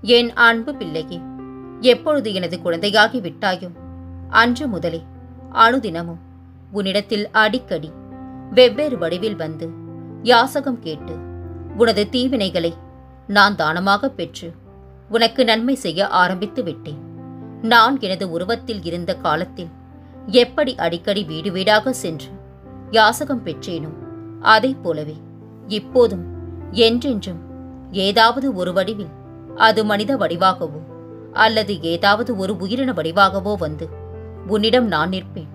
என் அன்பு பிள்ளையே எப்பொழுது எனது குழந்தையாகி விட்டாயோ அன்று முதலே அணுதினமும் உன்னிடத்தில் அடிக்கடி வெவ்வேறு வடிவில் வந்து யாசகம் கேட்டு உனது தீவினைகளை நான் தானமாக பெற்று உனக்கு நன்மை செய்ய ஆரம்பித்து விட்டேன். நான் எனது உருவத்தில் இருந்த காலத்தில் எப்படி அடிக்கடி வீடு வீடாக சென்று யாசகம் பெற்றேனோ அதைப் போலவே இப்போதும் என்றென்றும் ஏதாவது ஒரு வடிவில் அது மனித வடிவாகவோ அல்லது ஏதாவது ஒரு உயிரின வடிவாகவோ வந்து உன்னிடம் நான் நிற்பேன்.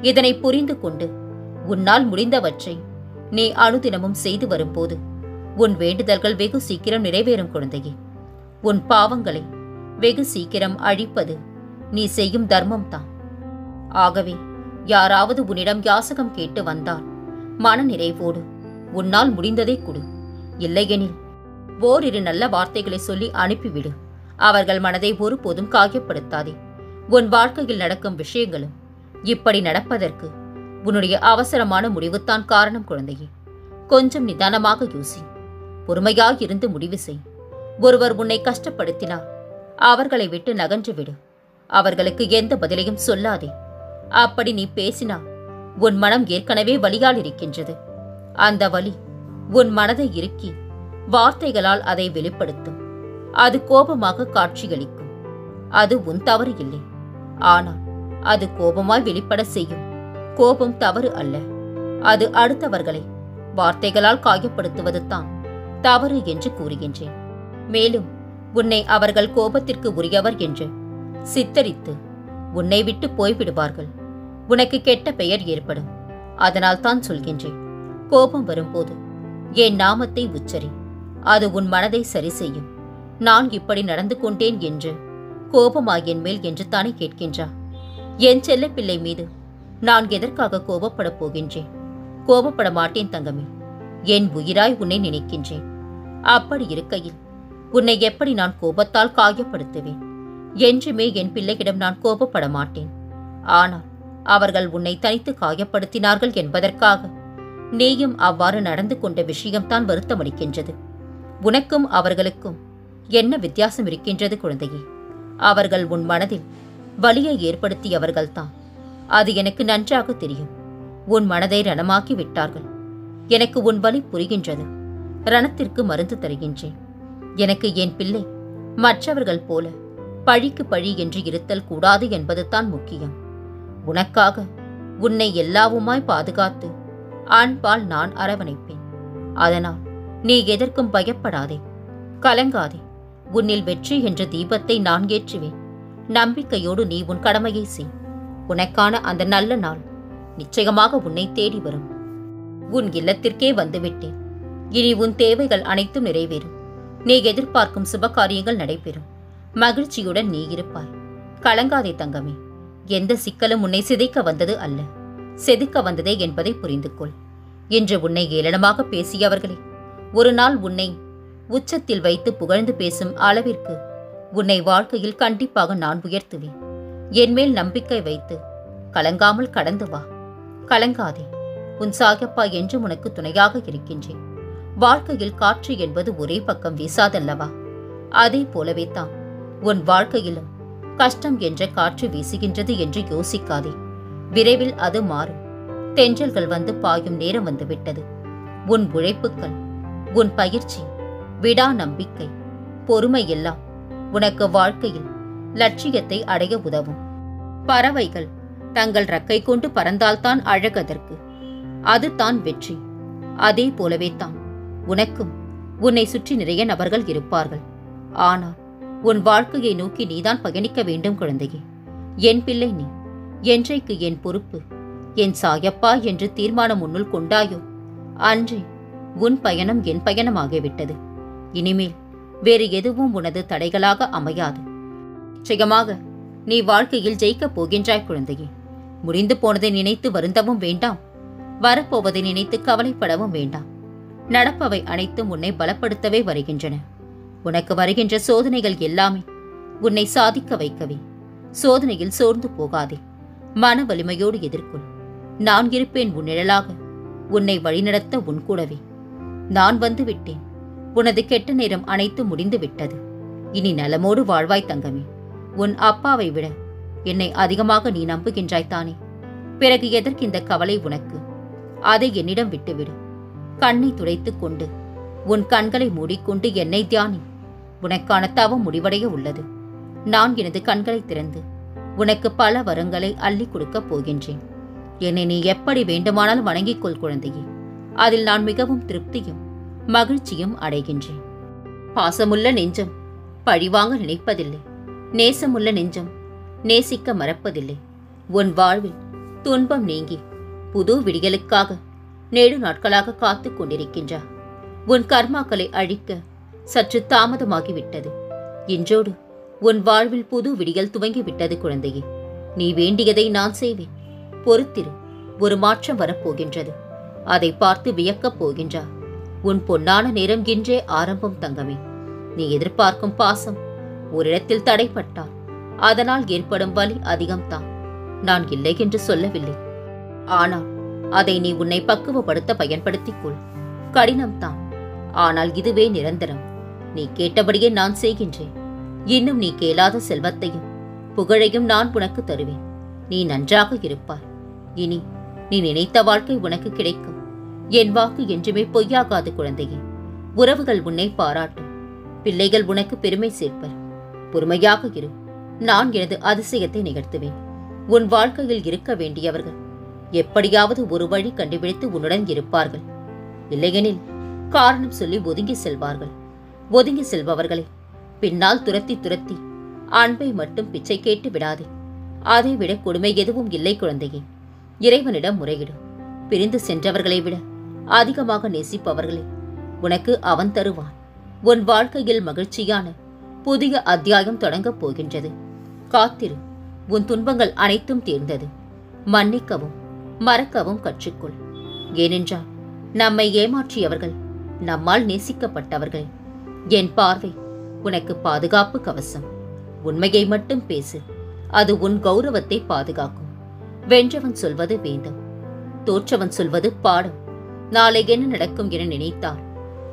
இதனை புரிந்து கொண்டு உன்னால் முடிந்தவற்றை நீ அனுதினமும் செய்து வரும்போது உன் வேண்டுதல்கள் வெகு சீக்கிரம் நிறைவேறும் குழந்தையே. உன் பாவங்களை வெகு சீக்கிரம் அழிப்பது நீ செய்யும் தர்மம்தான். ஆகவே யாராவது உன்னிடம் யாசகம் கேட்டு வந்தால் மன நிறைவோடு உன்னால் முடிந்ததை கொடு. இல்லையெனில் ஓரிரு நல்ல வார்த்தைகளை சொல்லி அனுப்பிவிடு. அவர்கள் மனதை ஒருபோதும் காயப்படுத்தாதே. உன் வாழ்க்கையில் நடக்கும் விஷயங்களும் இப்படி நடப்பதற்கு உன்னுடைய அவசரமான முடிவுதான் காரணம் குழந்தையே. கொஞ்சம் நிதானமாக யோசி. பொறுமையாயிருந்து முடிவு செய். ஒருவர் உன்னை கஷ்டப்படுத்தினால் அவர்களை விட்டு நகன்று விடு. அவர்களுக்கு எந்த பதிலையும் சொல்லாதே. அப்படி நீ பேசினால் உன் மனம் ஏற்கனவே வலியால் இருக்கின்றது. அந்த வலி உன் மனதை இறுக்கி வார்த்தைகளால் அதை வெளிப்படுத்தும். அது கோபமாக காட்சியளிக்கும். அது உன் தவறு இல்லை. ஆனால் அது கோபமாய் வெளிப்பட செய்யும். கோபம் தவறு அல்ல. அது அடுத்தவர்களை வார்த்தைகளால் காயப்படுத்துவது தான் தவறு என்று கூறுகின்றேன். மேலும் உன்னை அவர்கள் கோபத்திற்கு உரியவர் என்று சித்தரித்து உன்னை விட்டு போய்விடுவார்கள். உனக்கு கெட்ட பெயர் ஏற்படும். அதனால் தான் சொல்கின்றேன் கோபம் வரும்போது என் நாமத்தை உச்சரி. அது உன் மனதை சரி செய்யும். நான் இப்படி நடந்து கொண்டேன் என்று கோபமா என் மேல் என்று தானே கேட்கின்றா என் செல்லப்பிள்ளை மீது நான் எதற்காக கோபப்படப் போகின்றேன்? கோபப்பட மாட்டேன் தங்கமே. என் உயிராய் உன்னை நினைக்கின்றேன். அப்படி இருக்கையில் உன்னை எப்படி நான் கோபத்தால் காயப்படுத்துவேன்? என்றுமே என் பிள்ளையிடம் நான் கோபப்பட மாட்டேன். ஆனால் அவர்கள் உன்னை தனித்து காயப்படுத்தினார்கள் என்பதற்காக நீயும் அவ்வாறு நடந்து கொண்ட விஷயம்தான் வருத்தமளிக்கின்றது. உனக்கும் அவர்களுக்கும் என்ன வித்தியாசம் இருக்கின்றது குழந்தையே? அவர்கள் உன் மனதில் வலியை ஏற்படுத்தியவர்கள்தான். அது எனக்கு நன்றாக தெரியும். உன் மனதை ரணமாக்கி விட்டார்கள். எனக்கு உன் வலி புரிகின்றது. ரணத்திற்கு மருந்து தருகின்றேன். எனக்கு என் பிள்ளை மற்றவர்கள் போல பழிக்கு பழி என்று இருத்தல் கூடாது என்பதுதான் முக்கியம். உனக்காக உன்னை எல்லாவுமாய் பாதுகாத்து ஆண்பால் நான் அரவணைப்பேன். அதனால் நீ எதற்கும் பயப்படாதே. கலங்காதே. உன்னில் வெற்றி என்ற தீபத்தை நான் ஏற்றுவேன். நம்பிக்கையோடு நீ உன் கடமையை செய். உனக்கான அந்த நல்ல நாள் நிச்சயமாக உன்னை தேடி வரும். உன் இல்லத்திற்கே வந்துவிட்டேன். இனி உன் தேவைகள் அனைத்தும் நிறைவேறும். நீ எதிர்பார்க்கும் சுபகாரியங்கள் நடைபெறும். மகிழ்ச்சியுடன் நீ இருப்பாய். கலங்காதே தங்கமே. எந்த சிக்கலும் உன்னை சிதைக்க வந்தது அல்ல. செதுக்க வந்ததே என்பதை புரிந்து கொள் என்று உன்னை ஏளனமாக பேசியவர்களே ஒரு நாள் உன்னை உச்சத்தில் வைத்து புகழ்ந்து பேசும் அளவிற்கு உன்னை வாழ்க்கையில் கண்டிப்பாக நான் உயர்த்துவேன். என்மேல் நம்பிக்கை வைத்து கலங்காமல் கடந்து வா. கலங்காதே. உன் சாகப்பா என்றும் உனக்கு துணையாக இருக்கின்றேன். வாழ்க்கையில் காற்று என்பது ஒரே பக்கம் வீசாதல்லவா? அதே போலவே தான் உன் வாழ்க்கையிலும் கஷ்டம் என்ற காற்று வீசுகின்றது என்று யோசிக்காதே. விரைவில் அது மாறும். தென்றல்கள் வந்து பாயும் நேரம் வந்துவிட்டது உன் உழைப்புக்கள் உன் பயிற்சி விடா நம்பிக்கை பொறுமை எல்லாம் உனக்கு வாழ்க்கையில் லட்சியத்தை அடைய உதவும். பறவைகள் தங்கள் ரக்கை கொண்டு பறந்தால்தான் அழகதற்கு. அதுதான் வெற்றி. அதே போலவே தான் உனக்கும் உன்னை சுற்றி நிறைய நபர்கள் இருப்பார்கள். ஆனால் உன் வாழ்க்கையை நோக்கி நீதான் பயணிக்க வேண்டும் குழந்தையே. என் பிள்ளை நீ என்றைக்கு என் பொறுப்பு என் சாயப்பா என்று தீர்மானம் உன்னுள் கொண்டாயோ? அன்றே உன் பயணம் என் பயணமாகிவிட்டது. இனிமேல் வேறு எதுவும் உனது தடைகளாக அமையாது. நிச்சயமாக நீ வாழ்க்கையில் ஜெயிக்கப் போகின்றாய் குழந்தையே. முடிந்து போனதை நினைத்து வருந்தவும் வேண்டாம். வரப்போவதை நினைத்து கவலைப்படவும் வேண்டாம். நடப்பவை அனைத்தும் உன்னை பலப்படுத்தவே வருகின்றன. உனக்கு வருகின்ற சோதனைகள் எல்லாமே உன்னை சாதிக்க வைக்கவே. சோதனையில் சோர்ந்து போகாதே. மன வலிமையோடு எதிர்கொள். நான் இருப்பேன் உன் நிழலாக. உன்னை வழிநடத்த உன் கூடவே. நான் வந்து விட்டேன் உனது கெட்ட நேரம் அனைத்து முடிந்து விட்டது இனி நலமோடு வாழ்வாய் தங்கமே. உன் அப்பாவை விட என்னை அதிகமாக நீ நம்புகின்றாய் தானே. பிறகு எதற்கு இந்த கவலை உனக்கு? அதை என்னிடம் விட்டுவிடு. கண்ணை துடைத்துக் கொண்டு உன் கண்களை மூடிக்கொண்டு என்னை தியானி. உனக்கான தவம் முடிவடைய உள்ளது. நான் எனது கண்களை திறந்து உனக்கு பல வரங்களை அள்ளிக் கொடுக்கப் போகின்றேன். என்னை நீ எப்படி வேண்டுமானாலும் வணங்கிக் கொள் குழந்தையே. அதில் நான் மிகவும் திருப்தியும் மகிழ்ச்சியும் அடைகின்றேன். பாசமுள்ள நெஞ்சம் பழிவாங்க நினைப்பதில்லை. நேசமுள்ள நெஞ்சம் நேசிக்க மறப்பதில்லை. உன் வாழ்வில் துன்பம் நீங்கி புது விடியலுக்காக நெடு நாட்களாக காத்துக் கொண்டிருக்கின்றா. உன் கர்மாக்களை அழிக்க சற்று தாமதமாகிவிட்டது. இன்றோடு உன் வாழ்வில் புது விடியல் துவங்கிவிட்டது குழந்தையே. நீ வேண்டியதை நான் செய்வேன். பொறுத்திரு ஒரு மாற்றம் வரப்போகின்றது. அதை பார்த்து வியக்கப் போகின்றா உன் பொன்னான நேரம் இன்றே ஆரம்பம் தங்கமே. நீ எதிர்பார்க்கும் பாசம் ஓரிடத்தில் தடைப்பட்டால் அதனால் ஏற்படும் வலி அதிகம்தான். நான் இல்லை என்று சொல்லவில்லை. ஆனால் அதை நீ உன்னை பக்குவப்படுத்த பயன்படுத்திக் கொள். கடினம்தான். ஆனால் இதுவே நிரந்தரம். நீ கேட்டபடியே நான் செய்கின்றேன். இன்னும் நீ கேளாத செல்வத்தையும் புகழையும் நான் உனக்கு தருவேன். நீ நன்றாக இருப்பாய். இனி நீ நினைத்த வாழ்க்கை உனக்கு கிடைக்கும். என் வாக்கு என்றுமே பொய்யாகாது குழந்தையே. உறவுகள் உன்னை பாராட்டும். பிள்ளைகள் உனக்கு பெருமை சேர்ப்பர். பொறுமையாக இரு. நான் எனது அதிசயத்தை நிகழ்த்துவேன். உன் வாழ்க்கையில் இருக்க வேண்டியவர்கள் எப்படியாவது ஒரு வழி கண்டுபிடித்து உன்னுடன் இருப்பார்கள். இல்லையெனில் காரணம் சொல்லி ஒதுங்கி செல்வார்கள். ஒதுங்கி செல்பவர்களை பின்னால் துரத்தி துரத்தி அன்பை மட்டும் பிச்சை கேட்டு விடாதே. அதைவிட கொடுமை எதுவும் இல்லை குழந்தையே. இறைவனிடம் முறையிடும் பிரிந்து சென்றவர்களை விட அதிகமாக நேசிப்பவர்களே உனக்கு அவன் தருவான். உன் வாழ்க்கையில் மகிழ்ச்சியான புதிய அத்தியாயம் தொடங்கப் போகின்றது. காத்திரு உன் துன்பங்கள் அனைத்தும் தீர்ந்தது. மன்னிக்கவும் மறக்கவும் கற்றுக்கொள். ஏனென்றால் நம்மை ஏமாற்றியவர்கள் நம்மால் நேசிக்கப்பட்டவர்கள். என் பார்வை உனக்கு பாதுகாப்பு கவசம். உண்மையை மட்டும் பேசு. அது உன் கௌரவத்தை பாதுகாக்கும். வென்றவன் சொல்வது வேந்தம் தோற்றவன் சொல்வது பாடம். நாளை என்ன நடக்கும் என நினைத்தார்.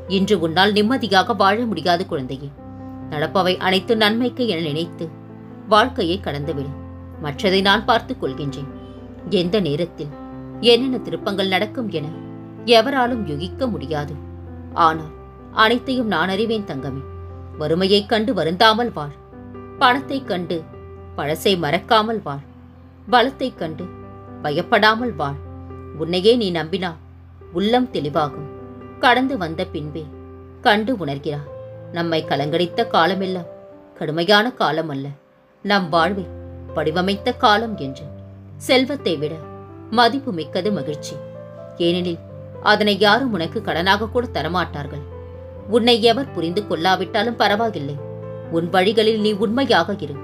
இன்று உன்னால் நிம்மதியாக வாழ முடியாது குழந்தையே. நடப்பவை அனைத்து நன்மைக்கு என நினைத்து வாழ்க்கையை கடந்துவிடு. மற்றதை நான் பார்த்துக் கொள்கின்றேன். எந்த நேரத்தில் என்னென்ன திருப்பங்கள் நடக்கும் என எவராலும் யுகிக்க முடியாது. ஆனால் அனைத்தையும் நான் அறிவேன் தங்கமே. வறுமையைக் கண்டு வருந்தாமல் வாழ். பணத்தைக் கண்டு பழசை மறக்காமல் வாழ். பலத்தைக் கண்டு பயப்படாமல் வாழ். உன்னையே நீ நம்பினால் உள்ளம் தெளிவாகும். கடந்து வந்த பின்பே கண்டு உணர்கிறார். நம்மை கலங்கடித்த காலமெல்லாம் கடுமையான காலம் அல்ல. நம் வாழ்வை வடிவமைத்த காலம் என்று. செல்வத்தை விட மதிப்பு மிக்கது மகிழ்ச்சி. ஏனெனில் அதனை யாரும் உனக்கு கடனாக கூட தரமாட்டார்கள். உன்னை எவர் புரிந்து கொள்ளாவிட்டாலும் பரவாயில்லை. உன் வழிகளில் நீ உண்மையாக இரு.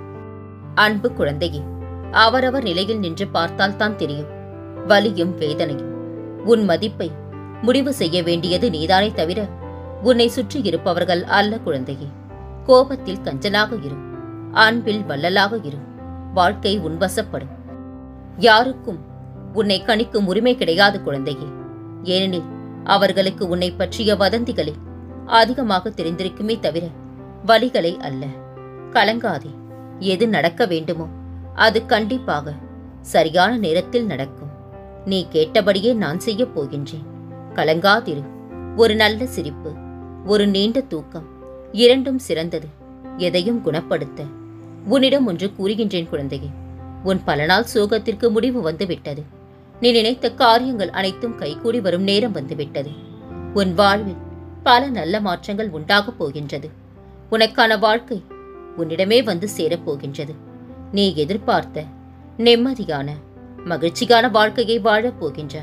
அன்பு குழந்தையே அவரவர் நிலையில் நின்று பார்த்தால் தான் தெரியும். வலியும் வேதனையும் உன் மதிப்பை முடிவு செய்ய வேண்டியது நீதானே தவிர உன்னை சுற்றி இருப்பவர்கள் அல்ல குழந்தையே. கோபத்தில் கஞ்சனாக இரு. அன்பில் வள்ளலாக இரு. வாழ்க்கை உன்வசப்படும். யாருக்கும் உன்னை கணிக்கும் உரிமை கிடையாது குழந்தையே. ஏனெனில் அவர்களுக்கு உன்னை பற்றிய வதந்திகளை அதிகமாக தெரிந்திருக்குமே தவிர வழிகளை அல்ல. கலங்காதே. எது நடக்க வேண்டுமோ அது கண்டிப்பாக சரியான நேரத்தில் நடக்கும். நீ கேட்டபடியே நான் செய்யப் போகின்றேன். கலங்காதிரு. ஒரு நல்ல சிரிப்பு ஒரு நீண்ட தூக்கம் இரண்டும் சிறந்தது. எதையும் குணப்படுத்த. உன்னிடம் ஒன்று கூறுகின்றேன் குழந்தையே. உன் பல நாள் சோகத்திற்கு முடிவு வந்துவிட்டது. நீ நினைத்த காரியங்கள் அனைத்தும் கைகூடி வரும் நேரம் வந்துவிட்டது. உன் வாழ்வில் பல நல்ல மாற்றங்கள் உண்டாகப் போகின்றது. உனக்கான வாழ்க்கை உன்னிடமே வந்து சேரப் போகின்றது. நீ எதிர்பார்த்த நிம்மதியான மகிழ்ச்சியான வாழ்க்கையை வாழப் போகின்ற.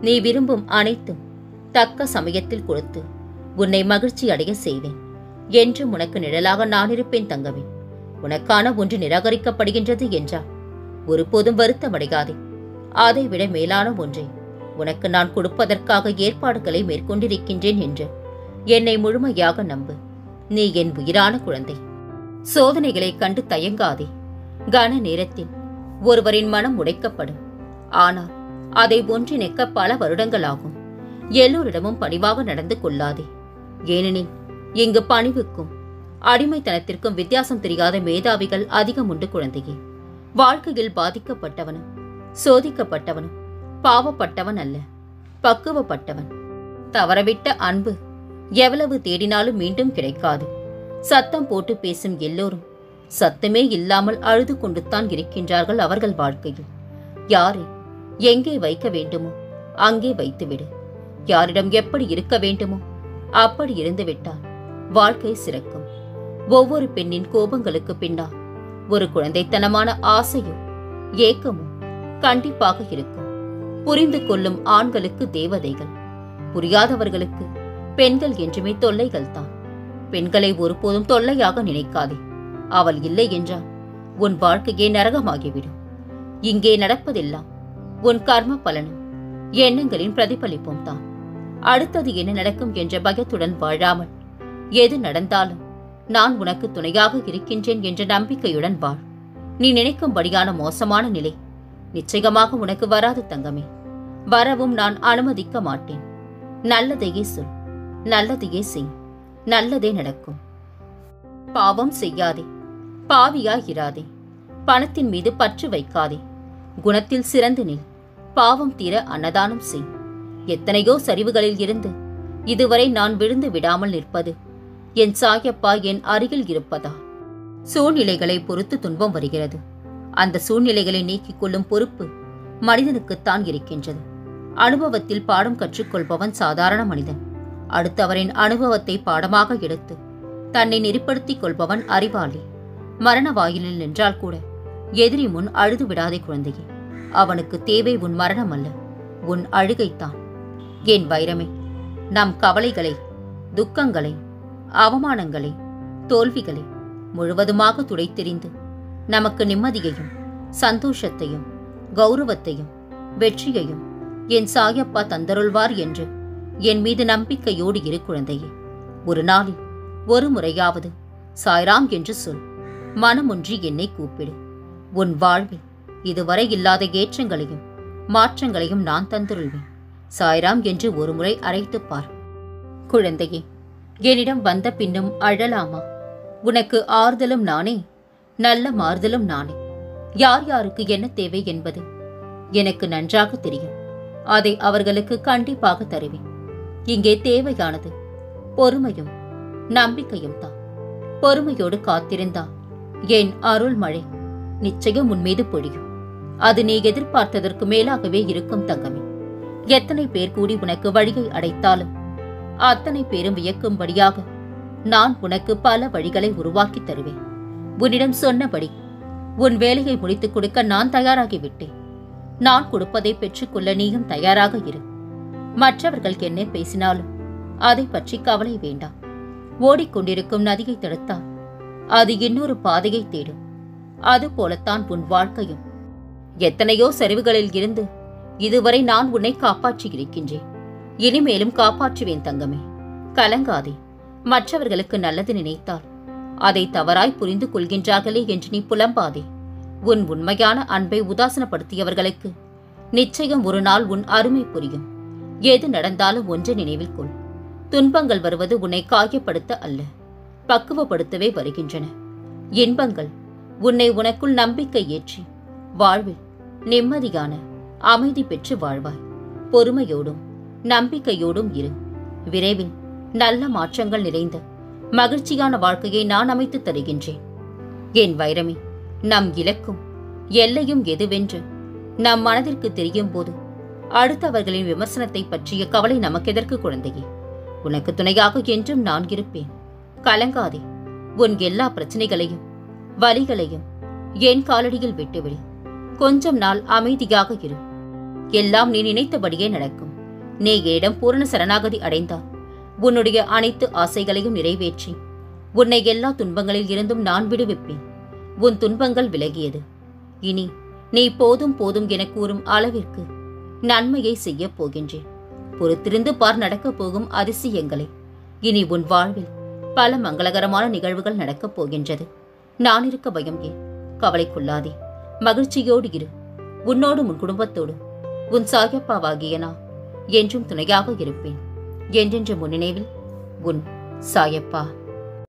நீ விரும்பும் அனைத்தும் தக்க சமயத்தில் கொடுத்து உன்னை மகிழ்ச்சி அடைய செய்வேன். என்று உனக்கு நிழலாக நான் இருப்பேன் தங்கமே. உனக்கான ஒன்று நிராகரிக்கப்படுகின்றது என்றால் ஒருபோதும் வருத்தமடையாதே. அதைவிட மேலான ஒன்றை உனக்கு நான் கொடுப்பதற்காக ஏற்பாடுகளை மேற்கொண்டிருக்கின்றேன் என்று என்னை முழுமையாக நம்பு. நீ என் உயிரான குழந்தை. சோதனைகளை கண்டு தயங்காதே. கன நேரத்தில் ஒருவரின் மனம் உடைக்கப்படும். ஆனால் அதை ஒன்றிணைக்க பல வருடங்களாகும். எல்லோரிடமும் பணிவாக நடந்து கொள்ளாதே. ஏனெனில் இங்கு பணிவுக்கும் அடிமைத்தனத்திற்கும் வித்தியாசம் தெரியாத மேதாவிகள் அதிகம் உண்டு குழந்தையே. வாழ்க்கையில் பாதிக்கப்பட்டவனும் சோதிக்கப்பட்டவனும் பாவப்பட்டவன் அல்ல பக்குவப்பட்டவன். தவறவிட்ட அன்பு எவ்வளவு தேடினாலும் மீண்டும் கிடைக்காது. சத்தம் போட்டு பேசும் எல்லோரும் சத்தமே இல்லாமல் அழுது கொண்டுத்தான் இருக்கின்றார்கள் அவர்கள் வாழ்க்கையில். யாரை எங்கே வைக்க வேண்டுமோ அங்கே வைத்துவிடு. யாரிடம் எப்படி இருக்க வேண்டுமோ அப்படி இருந்துவிட்டால் வாழ்க்கை சிறக்கும். ஒவ்வொரு பெண்ணின் கோபங்களுக்கு பின்னால் ஒரு குழந்தைத்தனமான ஆசையும் ஏக்கமும் கண்டிப்பாக இருக்கும். புரிந்து கொள்ளும் ஆண்களுக்கு தேவதைகள் புரியாதவர்களுக்கு பெண்கள் என்றுமே தொல்லைகள் தான் பெண்களை ஒருபோதும் தொல்லையாக நினைக்காதே. அவள் இல்லை என்றால் உன் வாழ்க்கையே நரகமாகிவிடும். இங்கே நடப்பதெல்லாம் உன் கர்ம பலனும் எண்ணங்களின் பிரதிபலிப்பும் தான். அடுத்தது என்ன நடக்கும் என்ற பயத்துடன் வாழாமல் எது நடந்தாலும் நான் உனக்கு துணையாக இருக்கின்றேன் என்ற நம்பிக்கையுடன் வாழ். நீ நினைக்கும்படியான மோசமான நிலை நிச்சயமாக உனக்கு வராது தங்கமே. வரவும் நான் அனுமதிக்க மாட்டேன். நல்லதையே சொல் நல்லதையே செய் நல்லதே நடக்கும். பாவம் செய்யாதே. பாவியாகிறாதே. பணத்தின் மீது பற்று வைக்காதே. குணத்தில் சிறந்து நில். பாவம் தீர அன்னதானம் செய். எத்தனையோ சரிவுகளில் இருந்து இதுவரை நான் விழுந்து விடாமல் நிற்பது என் சாயப்பா என் அருகில் இருப்பதா? சூழ்நிலைகளை பொறுத்து துன்பம் வருகிறது. அந்த சூழ்நிலைகளை நீக்கிக் கொள்ளும் பொறுப்பு மனிதனுக்குத்தான் இருக்கின்றது. அனுபவத்தில் பாடம் கற்றுக்கொள்பவன் சாதாரண மனிதன். அடுத்தவரின் அனுபவத்தை பாடமாக எடுத்து தன்னை நெறிப்படுத்திக் கொள்பவன் அறிவாளி. மரண வாயிலில் நின்றால் கூட எதிரி முன் அழுது விடாதே குழந்தையே. அவனுக்கு தேவை உன் மரணம் அல்ல உன் அழுகைத்தான். என் வைரமே நம் கவலைகளை துக்கங்களை அவமானங்களை தோல்விகளை முழுவதுமாக துடைத்தெறிந்து நமக்கு நிம்மதியையும் சந்தோஷத்தையும் கௌரவத்தையும் வெற்றியையும் என் சாயப்பா தந்தருள்வார் என்று என் மீது நம்பிக்கையோடு இரு குழந்தையே. ஒரு நாளில் ஒரு முறையாவது சாய்ராம் என்று சொல். மனமொன்றி என்னை கூப்பிடு. உன் வாழ்வில் இதுவரை இல்லாத ஏற்றங்களையும் மாற்றங்களையும் நான் தந்துருள்வேன். சாய்ராம் என்று ஒருமுறை அரைத்துப்பார் குழந்தையே என்னிடம் வந்த பின்னும் அழலாமா? உனக்கு ஆறுதலும் நானே நல்ல மாறுதலும் நானே. யார் யாருக்கு என்ன தேவை என்பது எனக்கு நன்றாக தெரியும். அதை அவர்களுக்கு கண்டிப்பாக தருவேன். இங்கே தேவையானது பொறுமையும் நம்பிக்கையும் தான். பொறுமையோடு காத்திருந்தா என் அருள் மழை நிச்சயம் உன் மீது பொழியும். அது நீ எதிர்பார்த்ததற்கு மேலாகவே இருக்கும் தங்கமே. எத்தனை பேர் கூடி உனக்கு வழியை அடைத்தாலும் அத்தனை பேரும் வியக்கும்படியாக நான் உனக்கு பல வழிகளை உருவாக்கித் தருவேன். உன்னிடம் சொன்னபடி உன் வேலையை முடித்துக் கொடுக்க நான் தயாராகிவிட்டேன். நான் கொடுப்பதை பெற்றுக்கொள்ள நீயும் தயாராக இரு. மற்றவர்கள் என்ன பேசினாலும் அதை பற்றி கவலை வேண்டாம். ஓடிக்கொண்டிருக்கும் நதியை தடுத்தால் அது இன்னொரு பாதையை தேடும். அது போலத்தான் உன் வாழ்க்கையும். எத்தனையோ சரிவுகளில் இருந்து இதுவரை நான் உன்னை காப்பாற்றி இருக்கின்றேன் இனிமேலும் காப்பாற்றுவேன் தங்கமே. கலங்காதே. மற்றவர்களுக்கு நல்லது நினைத்தால் அதை தவறாய் புரிந்து கொள்கின்றார்களே என்று நீ புலம்பாதே. உன் உண்மையான அன்பை உதாசனப்படுத்தியவர்களுக்கு நிச்சயம் ஒரு நாள் உன் அருமை புரியும். எது நடந்தாலும் ஒன்றை நினைவில் கொள். துன்பங்கள் வருவது உன்னை காயப்படுத்த அல்ல. பக்குவப்படுத்தவே வருகின்றன. இன்பங்கள் உன்னை உனக்குள் நம்பிக்கை ஏற்றி வாழ்வில் நிம்மதியான அமைதி பெற்று வாழ்வாய். பொறுமையோடும் நம்பிக்கையோடும் இரு. விரைவில் நல்ல மாற்றங்கள் நிறைந்த மகிழ்ச்சியான வாழ்க்கையை நான் அமைத்துத் தருகின்றேன். என் வைரமே நம் இலக்கும் எல்லையும் எதுவென்று நம் மனதிற்கு தெரியும் போது அடுத்தவர்களின் விமர்சனத்தை பற்றிய கவலை நமக்கெதற்கு குழந்தையே? உனக்கு துணையாக என்றும் நான் இருப்பேன். கலங்காதே. உன் எல்லா பிரச்சனைகளையும் வலிகளையும் என் காலடியில் விட்டுவிடு. கொஞ்சம் நாள் அமைதியாக இரு. எல்லாம் நீ நினைத்தபடியே நடக்கும். நீ என்னிடம் பூரண சரணாகதி அடைந்தால் உன்னுடைய அனைத்து ஆசைகளையும் நிறைவேற்றி உன்னை எல்லா துன்பங்களில் இருந்தும் நான் விடுவிப்பேன். உன் துன்பங்கள் விலகியது. இனி நீ போதும் போதும் என கூறும் அளவிற்கு நன்மையை செய்யப் போகின்றேன். பொறுத்திருந்து பார் நடக்கப் போகும் அதிசயங்களை. இனி உன் வாழ்வில் பல மங்களகரமான நிகழ்வுகள் நடக்கப் போகின்றது. நான் இருக்க பயம் ஏன்? கவலைக்குள்ளாதே மகிழ்ச்சியோடு இரு. உன்னோடும் உன் குடும்பத்தோடும் உன் சாயப்பாவாகிய நான் என்றும் துணையாக இருப்பேன். என்றென்ற முன்னினைவில் உன் சாயப்பா.